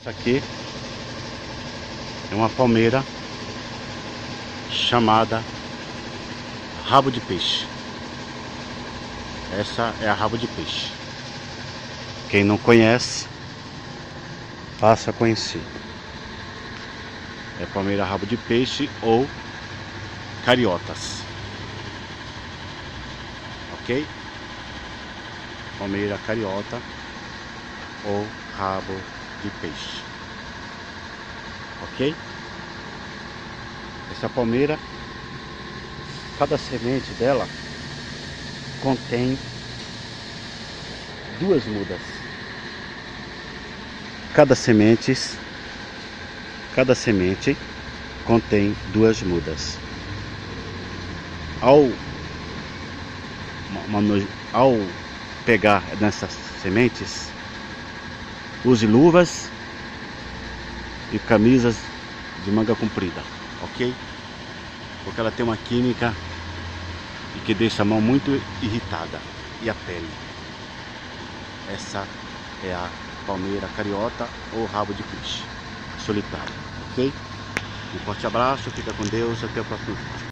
Essa aqui é uma palmeira chamada rabo de peixe. Essa é a rabo de peixe. Quem não conhece, passa a conhecer. É palmeira rabo de peixe ou cariotas. Ok? Palmeira cariota ou rabo de peixe. Ok? Essa palmeira, cada semente dela contém duas mudas. Cada semente, cada semente contém duas mudas. Ao, ao pegar nessas sementes, use luvas e camisas de manga comprida, ok? Porque ela tem uma química e que deixa a mão muito irritada e a pele. Essa é a palmeira cariota ou rabo de peixe solitário, ok? Um forte abraço, fica com Deus, até o próximo vídeo.